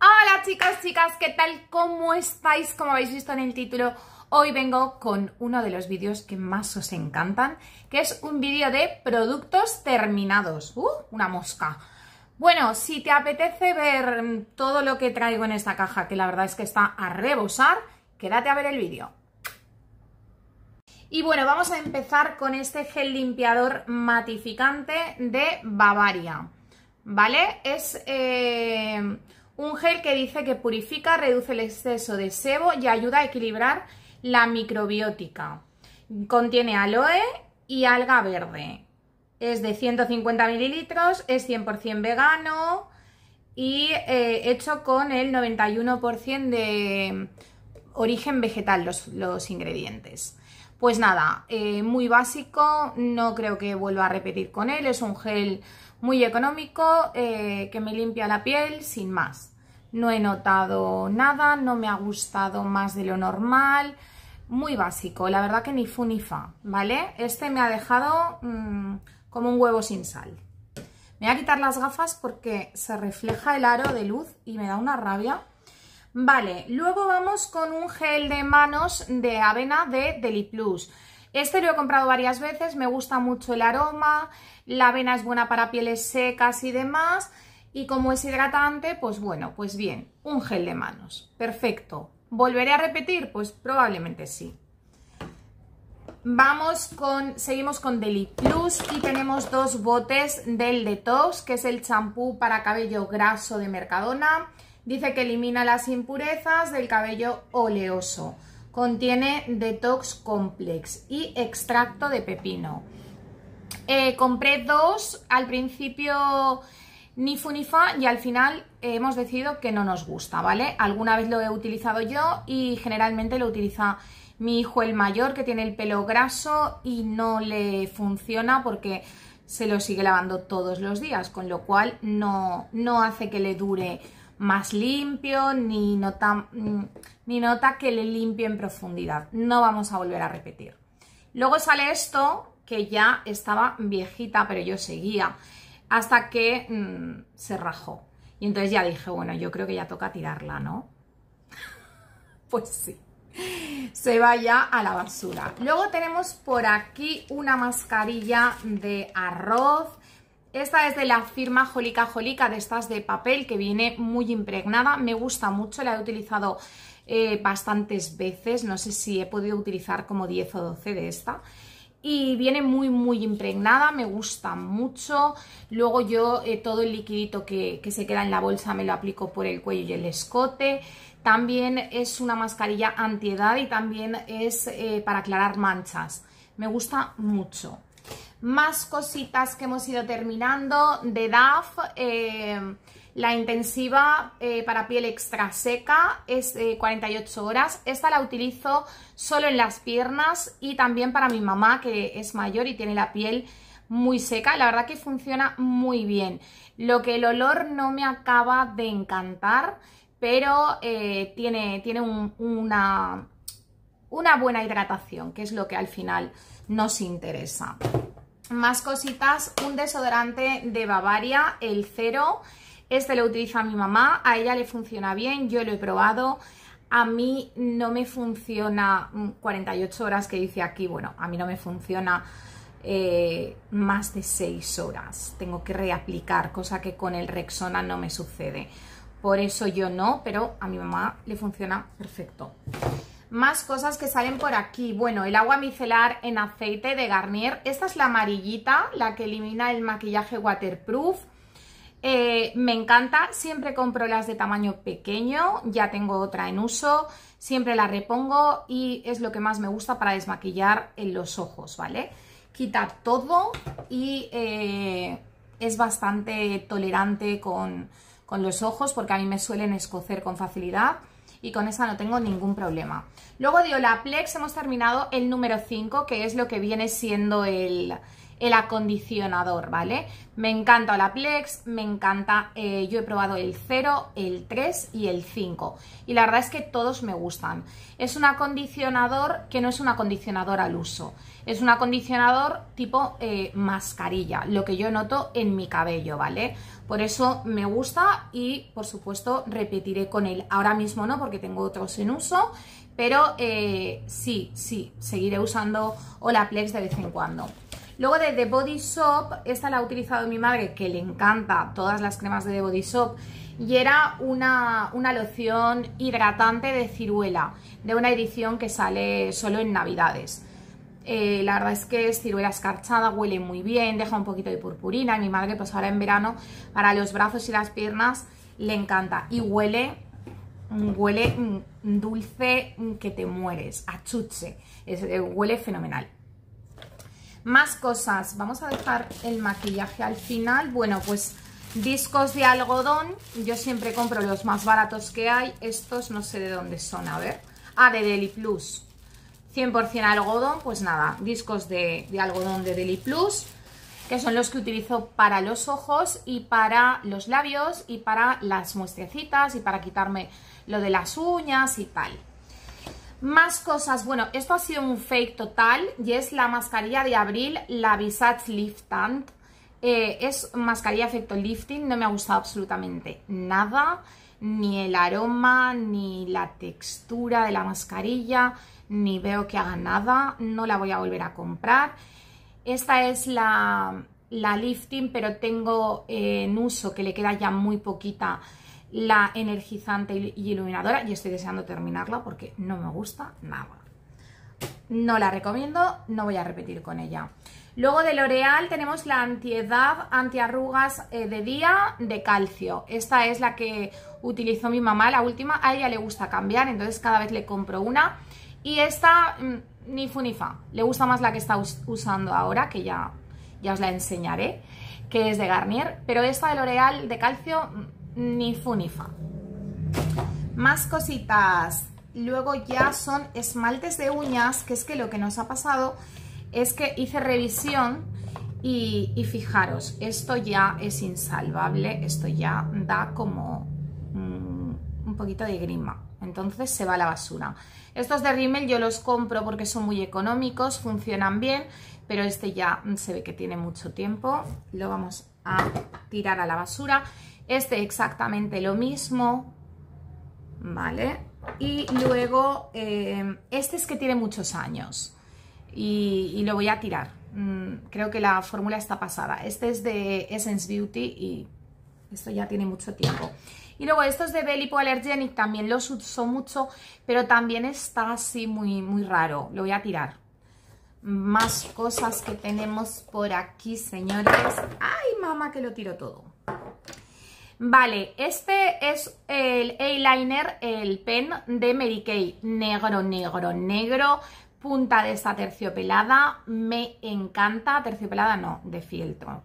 Hola chicos, chicas, ¿qué tal? ¿Cómo estáis? Como habéis visto en el título, hoy vengo con uno de los vídeos que más os encantan, que es un vídeo de productos terminados. ¡Uh! Una mosca. Bueno, si te apetece ver todo lo que traigo en esta caja, que la verdad es que está a rebosar, quédate a ver el vídeo. Y bueno, vamos a empezar con este gel limpiador matificante de Bavaria. ¿Vale? Es eh, un gel que dice que purifica, reduce el exceso de sebo y ayuda a equilibrar la microbiótica. Contiene aloe y alga verde. Es de 150 mililitros, es 100% vegano y eh, hecho con el 91% de origen vegetal los, los ingredientes. Pues nada, eh, muy básico, no creo que vuelva a repetir con él, es un gel muy económico eh, que me limpia la piel sin más. No he notado nada, no me ha gustado más de lo normal, muy básico, la verdad que ni fu ni fa, ¿vale? Este me ha dejado mmm, como un huevo sin sal. Me voy a quitar las gafas porque se refleja el aro de luz y me da una rabia. Vale, luego vamos con un gel de manos de avena de Deliplus. Este lo he comprado varias veces, me gusta mucho el aroma, la avena es buena para pieles secas y demás. Y como es hidratante, pues bueno, pues bien, un gel de manos. Perfecto. ¿Volveré a repetir? Pues probablemente sí. Vamos con, seguimos con Deli Plus y tenemos dos botes del Detox, que es el champú para cabello graso de Mercadona. Dice que elimina las impurezas del cabello oleoso. Contiene Detox Complex y extracto de pepino. Eh, compré dos, al principio ni fu ni fa y al final hemos decidido que no nos gusta, ¿vale? Alguna vez lo he utilizado yo y generalmente lo utiliza mi hijo el mayor que tiene el pelo graso y no le funciona porque se lo sigue lavando todos los días, con lo cual no, no hace que le dure más limpio, ni nota, mm, ni nota que le limpie en profundidad. No vamos a volver a repetir. Luego sale esto, que ya estaba viejita, pero yo seguía, hasta que mmm, se rajó. Y entonces ya dije, bueno, yo creo que ya toca tirarla, ¿no? pues sí, se va ya a la basura. Luego tenemos por aquí una mascarilla de arroz, esta es de la firma Jolica Jolica, de estas de papel, que viene muy impregnada. Me gusta mucho, la he utilizado eh, bastantes veces. No sé si he podido utilizar como 10 o 12 de esta. Y viene muy, muy impregnada, me gusta mucho. Luego yo eh, todo el liquidito que, que se queda en la bolsa me lo aplico por el cuello y el escote. También es una mascarilla antiedad y también es eh, para aclarar manchas. Me gusta mucho. Más cositas que hemos ido terminando de DAF. Eh, la intensiva eh, para piel extra seca es de 48 horas. Esta la utilizo solo en las piernas y también para mi mamá que es mayor y tiene la piel muy seca. La verdad que funciona muy bien. Lo que el olor no me acaba de encantar, pero eh, tiene, tiene un, una, una buena hidratación, que es lo que al final nos interesa. Más cositas, un desodorante de Bavaria, el cero. Este lo utiliza mi mamá, a ella le funciona bien, yo lo he probado. A mí no me funciona 48 horas que dice aquí, bueno, a mí no me funciona eh, más de 6 horas. Tengo que reaplicar, cosa que con el Rexona no me sucede. Por eso yo no, pero a mi mamá le funciona perfecto. Más cosas que salen por aquí. Bueno, el agua micelar en aceite de Garnier. Esta es la amarillita, la que elimina el maquillaje waterproof. Eh, me encanta, siempre compro las de tamaño pequeño, ya tengo otra en uso, siempre la repongo y es lo que más me gusta para desmaquillar en los ojos, ¿vale? Quita todo y eh, es bastante tolerante con, con los ojos porque a mí me suelen escocer con facilidad y con esa no tengo ningún problema. Luego de Olaplex hemos terminado el número 5, que es lo que viene siendo el, el acondicionador, ¿vale? Me encanta Olaplex, me encanta, eh, yo he probado el 0, el 3 y el 5 y la verdad es que todos me gustan. Es un acondicionador que no es un acondicionador al uso, es un acondicionador tipo eh, mascarilla, lo que yo noto en mi cabello, ¿vale? Por eso me gusta y por supuesto repetiré con él. Ahora mismo no porque tengo otros en uso, pero eh, sí, sí, seguiré usando Olaplex de vez en cuando. Luego de The Body Shop, esta la ha utilizado mi madre, que le encanta todas las cremas de The Body Shop, y era una, loción hidratante de ciruela, de una edición que sale solo en Navidades. Eh, la verdad es que es ciruela escarchada, huele muy bien, deja un poquito de purpurina y mi madre pues ahora en verano para los brazos y las piernas le encanta y huele, huele dulce que te mueres, a chuche, eh, huele fenomenal. Más cosas, vamos a dejar el maquillaje al final. Bueno, pues discos de algodón, yo siempre compro los más baratos que hay. Estos no sé de dónde son, a ver. Ah, de Deli Plus. 100% algodón, pues nada, discos de, de algodón de Deli Plus que son los que utilizo para los ojos y para los labios y para las muestrecitas y para quitarme lo de las uñas y tal. Más cosas, bueno, esto ha sido un fake total y es la mascarilla de abril, la Visage Liftant. Eh, es mascarilla efecto lifting, no me ha gustado absolutamente nada, ni el aroma, ni la textura de la mascarilla, ni veo que haga nada, no la voy a volver a comprar. Esta es la, la lifting, pero tengo en uso que le queda ya muy poquita la energizante y iluminadora y estoy deseando terminarla porque no me gusta nada. No la recomiendo, no voy a repetir con ella. Luego de L'Oreal tenemos la antiedad, antiarrugas eh, de día de calcio. Esta es la que utilizó mi mamá, la última. A ella le gusta cambiar, entonces cada vez le compro una. Y esta mm, ni fu ni fa. Le gusta más la que está usando ahora, que ya, ya os la enseñaré, que es de Garnier. Pero esta de L'Oreal de calcio mm, ni fu ni fa. Más cositas. Luego ya son esmaltes de uñas, que es que lo que nos ha pasado es que hice revisión y, fijaros, esto ya es insalvable, esto ya da como un poquito de grima, entonces se va a la basura. Estos de Rimmel yo los compro porque son muy económicos, funcionan bien, pero este ya se ve que tiene mucho tiempo, lo vamos a tirar a la basura. Este exactamente lo mismo, ¿vale? Y luego, eh, este es que tiene muchos años y, lo voy a tirar. Mm, creo que la fórmula está pasada. Este es de Essence Beauty y esto ya tiene mucho tiempo. Y luego estos de Belly Allergenic también los uso mucho, pero también está así muy, muy raro. Lo voy a tirar. Más cosas que tenemos por aquí, señores. ¡Ay, mamá, que lo tiro todo! Vale, este es el eyeliner, el pen de Mary Kay, negro, negro, negro, punta de esta terciopelada, me encanta, terciopelada no, de fieltro.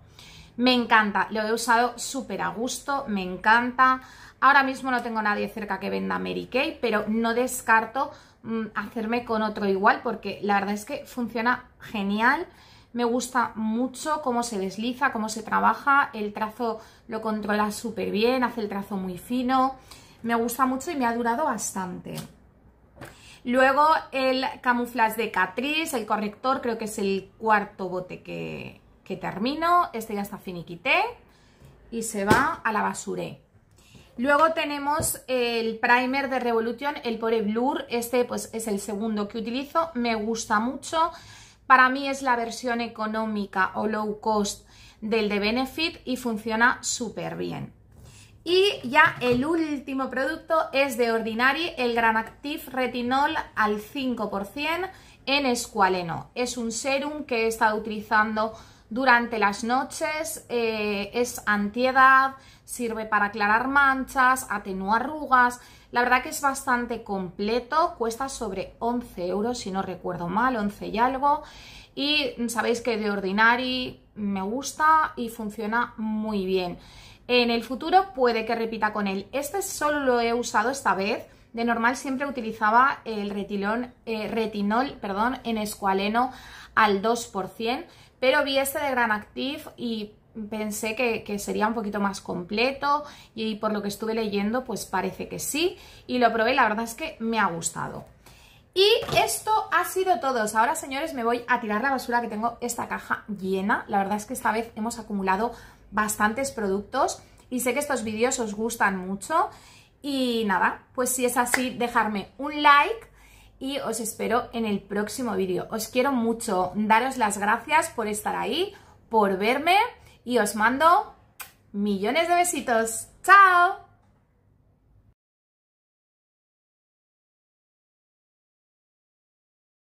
Me encanta, lo he usado súper a gusto, me encanta. Ahora mismo no tengo nadie cerca que venda Mary Kay, pero no descarto mm, hacerme con otro igual porque la verdad es que funciona genial. Me gusta mucho cómo se desliza, cómo se trabaja, el trazo lo controla súper bien, hace el trazo muy fino. Me gusta mucho y me ha durado bastante. Luego el camuflaje de Catrice, el corrector, creo que es el cuarto bote que, que termino. Este ya está finiquité y se va a la basuré. Luego tenemos el primer de Revolution, el Pore Blur. Este pues es el segundo que utilizo, me gusta mucho. Para mí es la versión económica o low cost del de Benefit y funciona súper bien. Y ya el último producto es de Ordinary, el Gran Active Retinol al 5% en escualeno. Es un serum que he estado utilizando durante las noches, eh, es antiedad, sirve para aclarar manchas, atenuar arrugas, la verdad que es bastante completo, cuesta sobre 11 euros si no recuerdo mal, 11 y algo. Y sabéis que de Ordinary me gusta y funciona muy bien. En el futuro puede que repita con él. Este solo lo he usado esta vez, De normal siempre utilizaba el eh, retinol perdón, en escualeno al 2%, pero vi este de Gran Active y pensé que, que, sería un poquito más completo y por lo que estuve leyendo pues parece que sí y lo probé la verdad es que me ha gustado. Y esto ha sido todo. Ahora, señores, me voy a tirar la basura que tengo esta caja llena. La verdad es que esta vez hemos acumulado bastantes productos y sé que estos vídeos os gustan mucho. Y nada, pues si es así, dejarme un like y os espero en el próximo vídeo. Os quiero mucho, daros las gracias por estar ahí, por verme y os mando millones de besitos. ¡Chao!